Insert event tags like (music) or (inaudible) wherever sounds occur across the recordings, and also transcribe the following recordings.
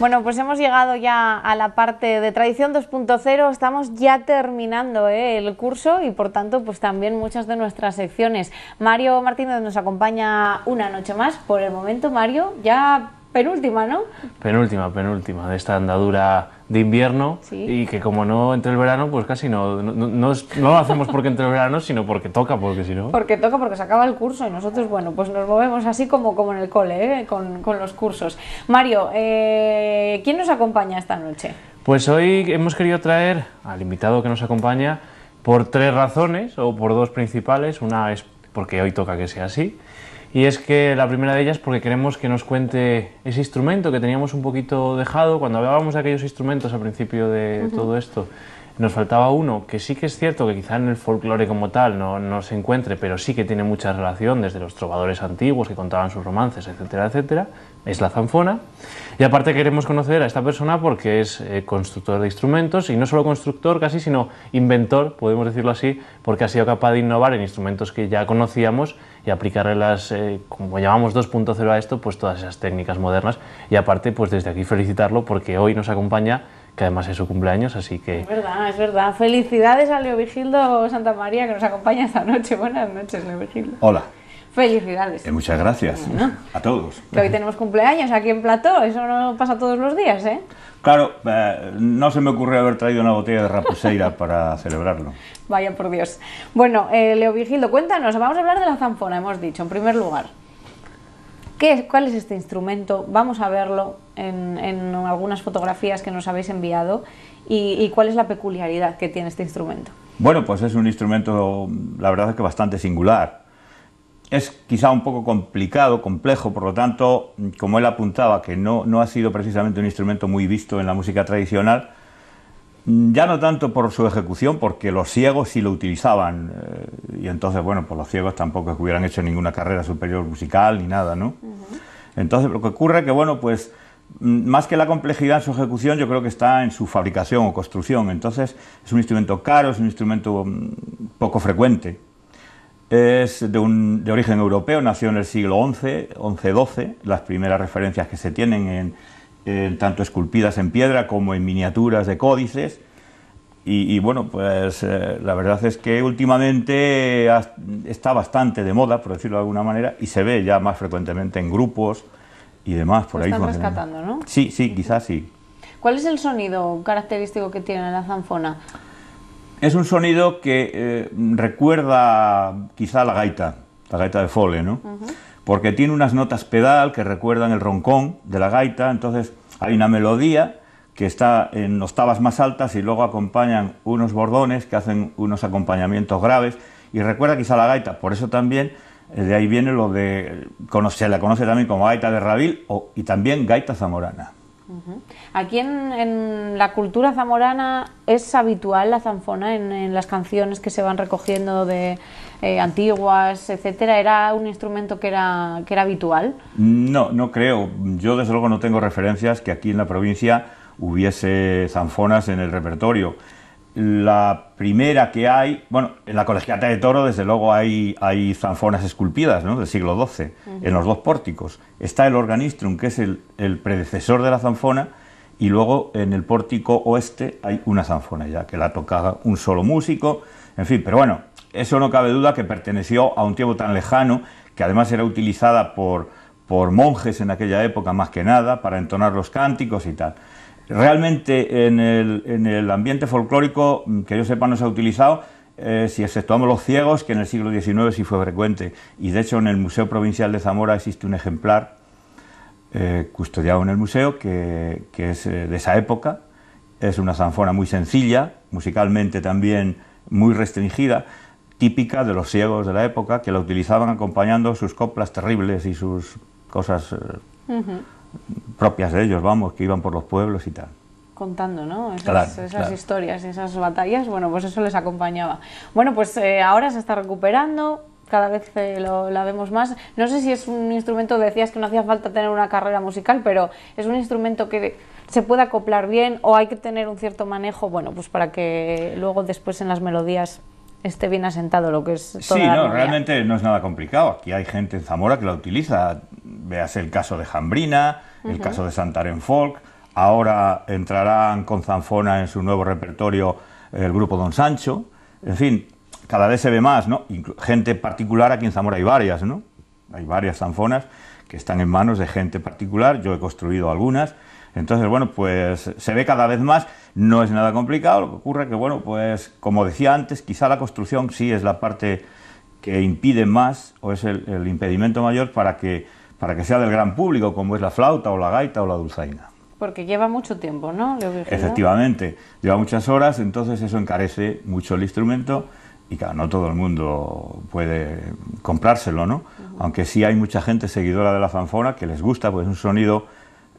Bueno, pues hemos llegado ya a la parte de Tradición 2.0, estamos ya terminando ¿eh? el curso y por tanto pues también muchas de nuestras secciones. Mario Martínez nos acompaña una noche más, por el momento Mario, ya penúltima, ¿no? Penúltima, penúltima, de esta andadura de invierno y que como no entre el verano, pues casi no, no, no, lo hacemos porque entre el verano, sino porque toca, porque si no... Porque toca, porque se acaba el curso y nosotros, bueno, pues nos movemos así como, como en el cole, ¿eh? con, con, los cursos. Mario, eh, ¿quién nos acompaña esta noche? Pues hoy hemos querido traer al invitado que nos acompaña por tres razones, o por dos principales. Una es porque hoy toca que sea así, y es que la primera de ellas porque queremos que nos cuente ese instrumento que teníamos un poquito dejado. Cuando hablábamos de aquellos instrumentos al principio de todo esto, nos faltaba uno que sí que es cierto que quizá en el folclore como tal no, no, se encuentre, pero sí que tiene mucha relación desde los trovadores antiguos que contaban sus romances, etcétera, etcétera, es la zanfona. Y aparte queremos conocer a esta persona porque es eh, constructor de instrumentos y no solo constructor casi, sino inventor, podemos decirlo así, porque ha sido capaz de innovar en instrumentos que ya conocíamos y aplicarle las, eh, como llamamos 2.0 a esto, pues todas esas técnicas modernas. Y aparte, pues desde aquí felicitarlo porque hoy nos acompaña, que además es su cumpleaños, así que... Es verdad, es verdad. Felicidades a Leo Vigildo Santa María que nos acompaña esta noche. Buenas noches, Leo Vigildo. Hola. Felicidades. Eh, muchas gracias a todos. Que hoy tenemos cumpleaños aquí en Plató, eso no pasa todos los días, ¿eh? Claro, eh, no se me ocurrió haber traído una botella de raposeira (laughs) para celebrarlo. Vaya por Dios. Bueno, eh, Leo Vigildo, cuéntanos, vamos a hablar de la zanfona, hemos dicho, en primer lugar. ¿Qué ¿Cuál es este instrumento? Vamos a verlo en, algunas fotografías que nos habéis enviado y, y cuál es la peculiaridad que tiene este instrumento. Bueno, pues es un instrumento, la verdad es que bastante singular es quizá un poco complicado, complejo, por lo tanto, como él apuntaba, que no, no ha sido precisamente un instrumento muy visto en la música tradicional, ya no tanto por su ejecución, porque los ciegos sí lo utilizaban, eh, y entonces, bueno, pues los ciegos tampoco hubieran hecho ninguna carrera superior musical ni nada, ¿no? Entonces, lo que ocurre es que, bueno, pues más que la complejidad en su ejecución, yo creo que está en su fabricación o construcción. Entonces, es un instrumento caro, es un instrumento mm, poco frecuente. Es de, un, de origen europeo, nació en el siglo XI, XI-XII. Las primeras referencias que se tienen en, tanto esculpidas en piedra como en miniaturas de códices. Y, bueno, pues eh, la verdad es que últimamente está bastante de moda, por decirlo de alguna manera, y se ve ya más frecuentemente en grupos y demás. Por Lo ahí están rescatando, ¿no? Sí, sí, quizás sí. ¿Cuál es el sonido característico que tiene la zanfona? Es un sonido que eh, recuerda quizá la gaita, la gaita de Fole, ¿no? Porque tiene unas notas pedal que recuerdan el roncón de la gaita, entonces hay una melodía que está en octavas más altas y luego acompañan unos bordones que hacen unos acompañamientos graves y recuerda quizá la gaita, por eso también eh, de ahí viene lo de, se la conoce también como gaita de Rabil y también gaita zamorana. Aquí en, la cultura zamorana es habitual la zanfona en, las canciones que se van recogiendo de eh, antiguas, etcétera. ¿Era un instrumento que era, que era habitual? No, no creo. Yo desde luego no tengo referencias que aquí en la provincia hubiese zanfonas en el repertorio. La primera que hay, bueno, en la Colegiata de Toro, desde luego hay, hay zanfonas esculpidas ¿no? del siglo XII, en los dos pórticos. Está el organistrum, que es el, el, predecesor de la zanfona, y luego en el pórtico oeste hay una zanfona ya, que la toca un solo músico, en fin, pero bueno, eso no cabe duda que perteneció a un tiempo tan lejano, que además era utilizada por, por monjes en aquella época más que nada, para entonar los cánticos y tal. Realmente en el, ambiente folclórico, mm, que yo sepa, no se ha utilizado, eh, si exceptuamos los ciegos, que en el siglo XIX sí fue frecuente. Y de hecho en el Museo Provincial de Zamora existe un ejemplar eh, custodiado en el museo que, es eh, de esa época. Es una zanfona muy sencilla, musicalmente también muy restringida, típica de los ciegos de la época, que la utilizaban acompañando sus coplas terribles y sus cosas propias de ellos, vamos, que iban por los pueblos y tal. Contando, ¿no? Esas, esas historias, esas batallas, bueno, pues eso les acompañaba. Bueno, pues eh, ahora se está recuperando, cada vez eh, lo, la vemos más. No sé si es un instrumento, decías que no hacía falta tener una carrera musical, pero es un instrumento que se puede acoplar bien o hay que tener un cierto manejo, bueno, pues para que luego después en las melodías esté bien asentado lo que es toda Sí, no, realmente no es nada complicado. Aquí hay gente en Zamora que la utiliza. Veas el caso de Jambrina, el caso de Santaren Folk, ahora entrarán con zanfona en su nuevo repertorio el grupo Don Sancho, en fin, cada vez se ve más, ¿no? gente particular, aquí en Zamora. Hay varias, ¿no? Hay varias zanfonas que están en manos de gente particular, yo he construido algunas, entonces, bueno, pues se ve cada vez más, no es nada complicado, lo que ocurre que, bueno, pues como decía antes, quizá la construcción sí es la parte que impide más o es el, impedimento mayor para que, para que sea del gran público, como es la flauta o la gaita o la dulzaina. Porque lleva mucho tiempo, ¿no? Efectivamente, lleva muchas horas, entonces eso encarece mucho el instrumento y claro, no todo el mundo puede comprárselo, ¿no? Aunque sí hay mucha gente seguidora de la fanfona que les gusta, pues es un sonido,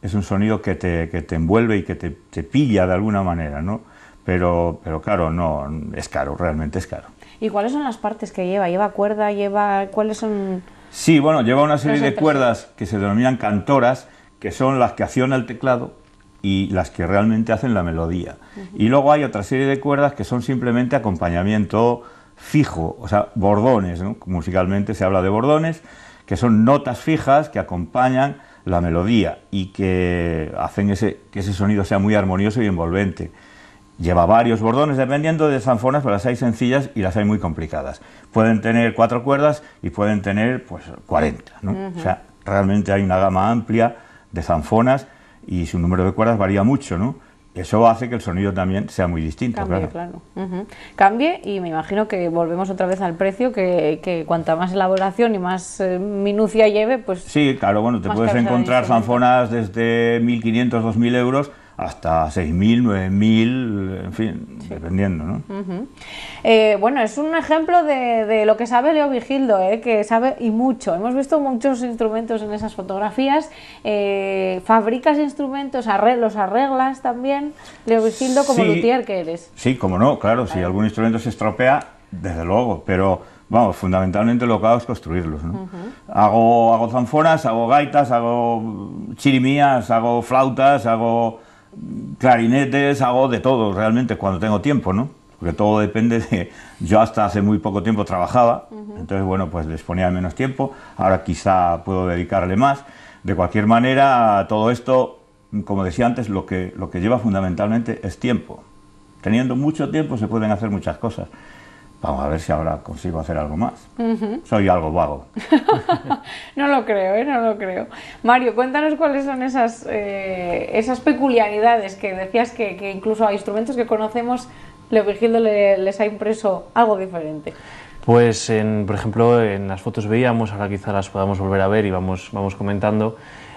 es un sonido que te, que te envuelve y que te, te, pilla de alguna manera, ¿no? Pero, pero claro, no, es caro, realmente es caro. ¿Y cuáles son las partes que lleva? ¿Lleva cuerda? ¿Lleva cuáles son...? Sí, bueno, lleva una serie de cuerdas que se denominan cantoras, que son las que acciona el teclado y las que realmente hacen la melodía. Y luego hay otra serie de cuerdas que son simplemente acompañamiento fijo, o sea, bordones, musicalmente se habla de bordones, que son notas fijas que acompañan la melodía y que hacen ese, que ese sonido sea muy armonioso y envolvente. Lleva varios bordones dependiendo de sanfonas, pero las hay sencillas y las hay muy complicadas. Pueden tener cuatro cuerdas y pueden tener pues 40, ¿no? O sea, realmente hay una gama amplia de zanfonas y su número de cuerdas varía mucho, ¿no? Eso hace que el sonido también sea muy distinto, Cambie, claro. Cambie y me imagino que volvemos otra vez al precio, que, que cuanta más elaboración y más eh, minucia lleve, pues... Sí, claro, bueno, te puedes encontrar zanfonas desde 1.500, 2.000 euros hasta 6.000, 9.000, en fin, dependiendo. ¿no? Eh, bueno, es un ejemplo de, lo que sabe Leo Vigildo, ¿eh? que sabe y mucho. Hemos visto muchos instrumentos en esas fotografías. Eh, fabricas instrumentos, los arreglas también, Leo Vigildo, como luthier que eres. Sí, como no, claro, si algún instrumento se estropea, desde luego, pero vamos, fundamentalmente lo que hago es construirlos. ¿no? hago, hago zanfonas, hago gaitas, hago chirimías, hago flautas, hago clarinetes, hago de todo realmente cuando tengo tiempo, ¿no? Porque todo depende de... Yo hasta hace muy poco tiempo trabajaba, entonces bueno, pues disponía de menos tiempo, ahora quizá puedo dedicarle más. De cualquier manera, todo esto, como decía antes, lo que, lo que lleva fundamentalmente es tiempo. Teniendo mucho tiempo se pueden hacer muchas cosas. Vamos a ver si ahora consigo hacer algo más. Soy algo vago. (laughs) no lo creo, ¿eh? no lo creo. Mario, cuéntanos cuáles son esas, eh, esas peculiaridades que decías que, incluso a instrumentos que conocemos, Leo Virgildo les ha impreso algo diferente. Pues, en, por ejemplo, en las fotos veíamos, ahora quizá las podamos volver a ver y vamos, vamos comentando,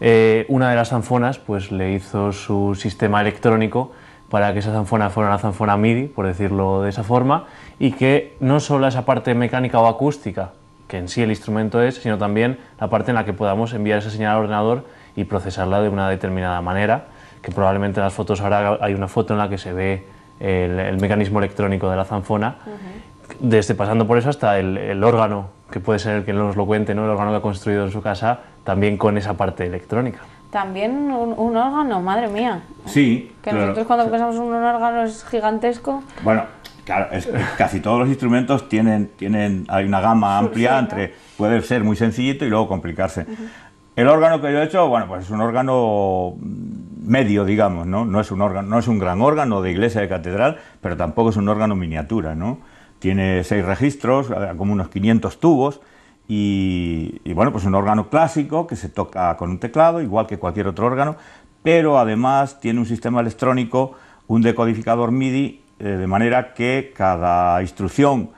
eh, una de las zanfonas pues, le hizo su sistema electrónico para que esa zanfona fuera una zanfona MIDI, por decirlo de esa forma, y que no solo esa parte mecánica o acústica, que en sí el instrumento es, sino también la parte en la que podamos enviar esa señal al ordenador y procesarla de una determinada manera, que probablemente en las fotos ahora hay una foto en la que se ve el, mecanismo electrónico de la zanfona, desde pasando por eso hasta el, órgano, que puede ser el que nos lo cuente, ¿no? el órgano que ha construido en su casa, también con esa parte electrónica. También un, órgano, madre mía. Sí. Que nosotros cuando pensamos en un órgano es gigantesco. Bueno, Claro, casi todos los instrumentos tienen, tienen, hay una gama amplia entre, puede ser muy sencillito y luego complicarse. El órgano que yo he hecho, bueno, pues es un órgano medio, digamos, ¿no? No es un órgano, no es un gran órgano de iglesia de catedral, pero tampoco es un órgano miniatura, ¿no? Tiene seis registros, como unos 500 tubos, y, y, bueno, pues un órgano clásico que se toca con un teclado, igual que cualquier otro órgano, pero además tiene un sistema electrónico, un decodificador MIDI eh, de manera que cada instrucción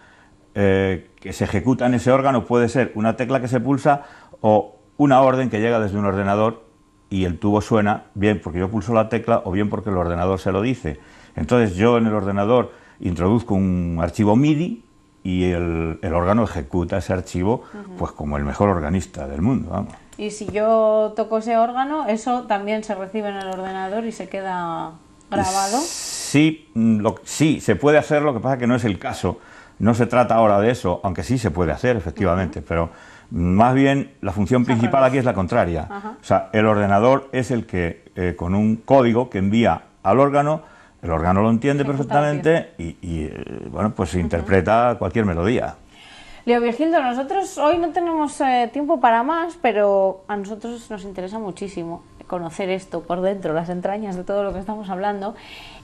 eh, que se ejecuta en ese órgano puede ser una tecla que se pulsa o una orden que llega desde un ordenador y el tubo suena bien porque yo pulso la tecla o bien porque el ordenador se lo dice. Entonces yo en el ordenador introduzco un archivo MIDI y el, órgano ejecuta ese archivo pues como el mejor organista del mundo. Y si yo toco ese órgano, eso también se recibe en el ordenador y se queda grabado. Sí, sí, se puede hacer, lo que pasa que no es el caso. No se trata ahora de eso, aunque sí se puede hacer, efectivamente, pero más bien la función principal aquí es la contraria. O sea, el ordenador es el que, eh, con un código que envía al órgano, el órgano lo entiende perfectamente y, eh, bueno, pues interpreta cualquier melodía. Leo Virgildo, nosotros hoy no tenemos eh, tiempo para más, pero a nosotros nos interesa muchísimo conocer esto por dentro, las entrañas de todo lo que estamos hablando,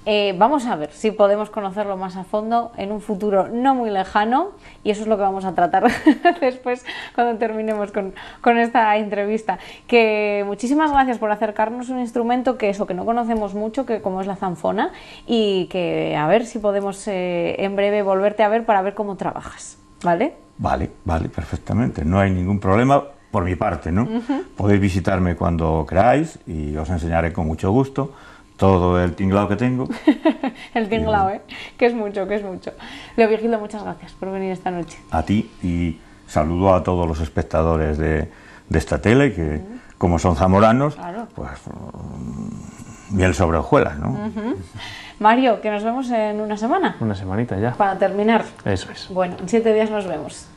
eh, vamos a ver si podemos conocerlo más a fondo en un futuro no muy lejano y eso es lo que vamos a tratar (laughs) después cuando terminemos con, esta entrevista. Que muchísimas gracias por acercarnos un instrumento que eso, que no conocemos mucho, que como es la zanfona y que a ver si podemos eh, en breve volverte a ver para ver cómo trabajas, ¿vale? Vale, vale, perfectamente. No hay ningún problema por mi parte, ¿no? Podéis visitarme cuando queráis y os enseñaré con mucho gusto todo el tinglado que tengo. (laughs) el tinglado, ¿eh? Que es mucho, que es mucho. Leo Virgilio, muchas gracias por venir esta noche. A ti y saludo a todos los espectadores de, esta tele que, como son zamoranos, pues mm, miel sobre hojuelas, ¿no? Mario, que nos vemos en una semana. Una semanita ya. Para terminar. Eso es. Bueno, en siete días nos vemos.